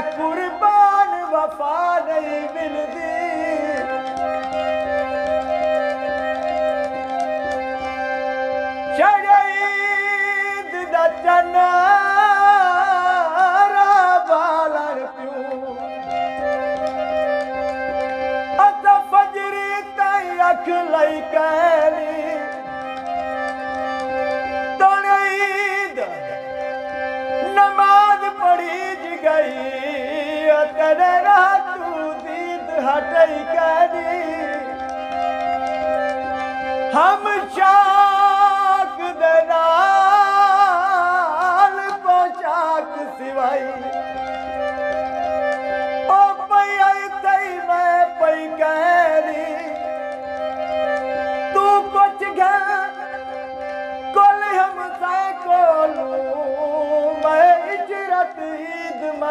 ਕੁਰਬਾਨ ਵਫਾ ਨਹੀਂ ਮਿਲਦੀ। करे रातू दीद हटई करी हम चाक दनाल पोचाक सिवाई ओ पई आई मैं पई कहरी तू बच गया कोल हम साई कोलू मैं इजरत ही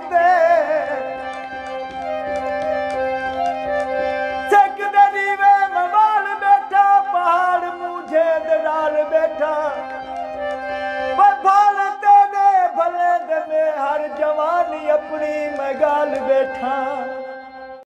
হইতে